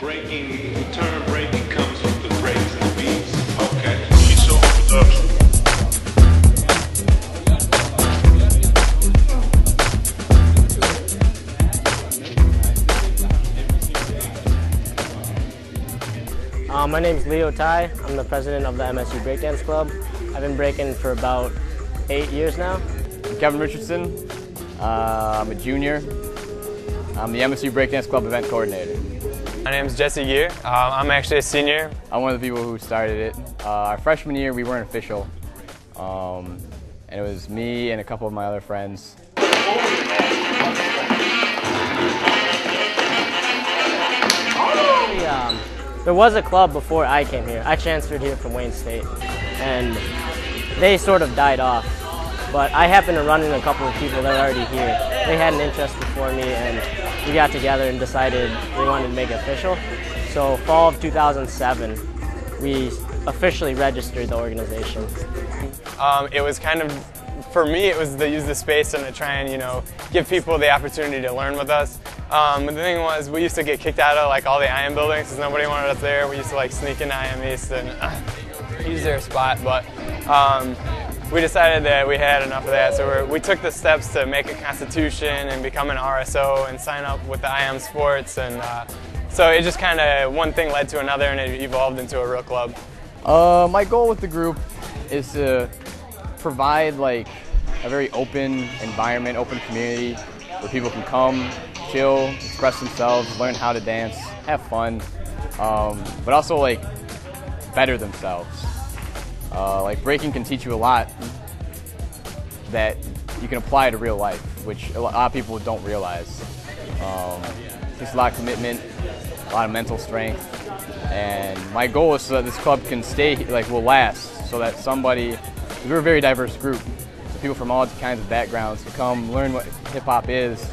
Breaking, the term breaking comes from the breaks and beats. Okay. She's so production. Uh, my name is Leo Tai. I'm the president of the MSU Breakdance Club. I've been breaking for about eight years now. Kevin Richardson. Uh, I'm a junior. I'm the MSU Breakdance Club event coordinator. My name is Jesse Gear. Um, I'm actually a senior. I'm one of the people who started it. Uh, our freshman year, we weren't official. Um, and it was me and a couple of my other friends. Actually, um, there was a club before I came here. I transferred here from Wayne State, and they sort of died off. But I happened to run into a couple of people that are already here. They had an interest before me, and we got together and decided we wanted to make it official. So fall of 2007, we officially registered the organization. Um, it was kind of, for me, it was to use the space and to try and, you know, give people the opportunity to learn with us. Um, the thing was, we used to get kicked out of like all the IM buildings because nobody wanted us there. We used to like sneak into IM East and uh, use their spot. But um, we decided that we had enough of that, so we took the steps to make a constitution and become an RSO and sign up with the IM Sports. And uh, so it just kind of one thing led to another, and it evolved into a real club. Uh, my goal with the group is to provide like a very open environment, open community where people can come, chill, express themselves, learn how to dance, have fun, um, but also like better themselves. Uh, like breaking can teach you a lot that you can apply to real life, which a lot of people don't realize. Um, takes a lot of commitment, a lot of mental strength, and my goal is so that this club can stay, like, will last, so that somebody, we're a very diverse group, so people from all kinds of backgrounds can come learn what hip hop is,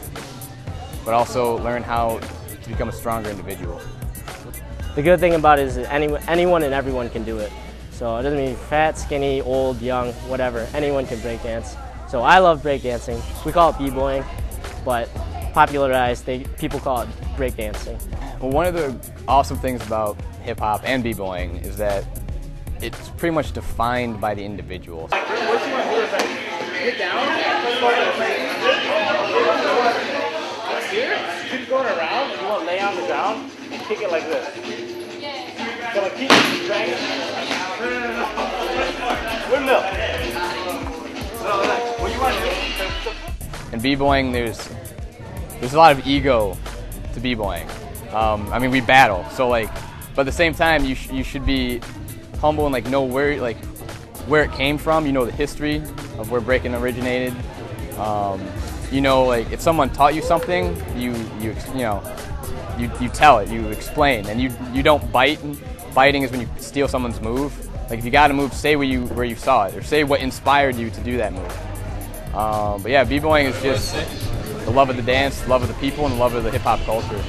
but also learn how to become a stronger individual. The good thing about it is that any, anyone and everyone can do it. So it doesn't mean fat, skinny, old, young, whatever. Anyone can break dance. So I love breakdancing. We call it b-boying, but popularized, they, people call it breakdancing. Well, one of the awesome things about hip hop and b-boying is that it's pretty much defined by the individual. Here, keep going around, you want to lay on the ground and kick it like this. So like keep dragging. In b-boying, there's there's a lot of ego to b-boying. Um, I mean, we battle, so like, but at the same time, you sh- you should be humble and like know where like where it came from. You know the history of where breaking originated. Um, you know, like if someone taught you something, you you you know you, you tell it, you explain, and you you don't bite. Biting is when you steal someone's move. Like if you got a move, say where you where you saw it, or say what inspired you to do that move. Um, but yeah, b-boying is just the love of the dance, the love of the people, and the love of the hip hop culture.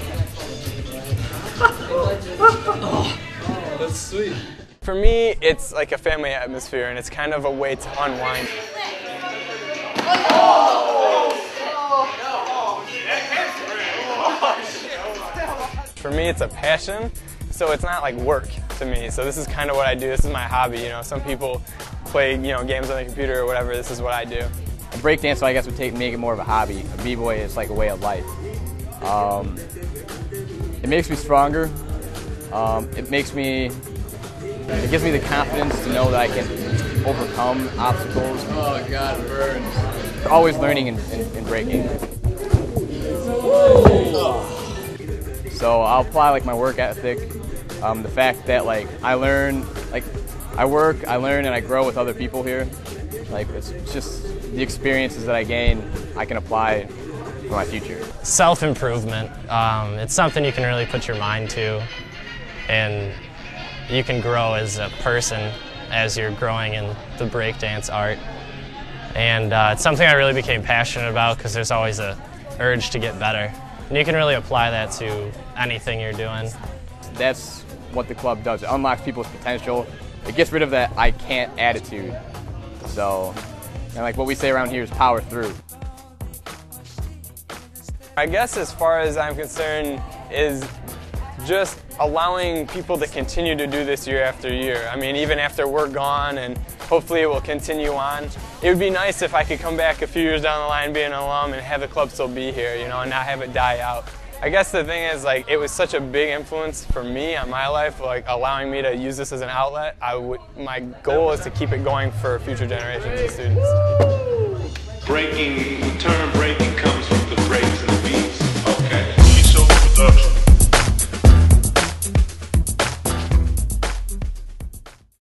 Oh, that's sweet. For me, it's like a family atmosphere, and it's kind of a way to unwind. For me, it's a passion, so it's not like work to me. So this is kind of what I do. This is my hobby. You know, some people play you know games on the computer or whatever. This is what I do. A breakdance, I guess, would take make it more of a hobby. A b-boy is like a way of life. Um, it makes me stronger. Um, it makes me, it gives me the confidence to know that I can overcome obstacles. Oh God, it burns. Always learning and, and, and breaking. So I'll apply like my work ethic, um, the fact that like I learn, like I work, I learn, and I grow with other people here. Like it's just the experiences that I gain, I can apply for my future. self improvement. Um, it's something you can really put your mind to, and you can grow as a person as you're growing in the breakdance art. And uh, it's something I really became passionate about because there's always a urge to get better, and you can really apply that to anything you're doing. That's what the club does. It unlocks people's potential. It gets rid of that I can't attitude. So, and like what we say around here is power through. I guess as far as I'm concerned is just allowing people to continue to do this year after year. I mean, even after we're gone and hopefully it will continue on. It would be nice if I could come back a few years down the line, be an alum, and have the club still be here, you know, and not have it die out. I guess the thing is, like, it was such a big influence for me on my life, like allowing me to use this as an outlet. I would, my goal is to keep it going for future generations of students. Breaking, the term breaking comes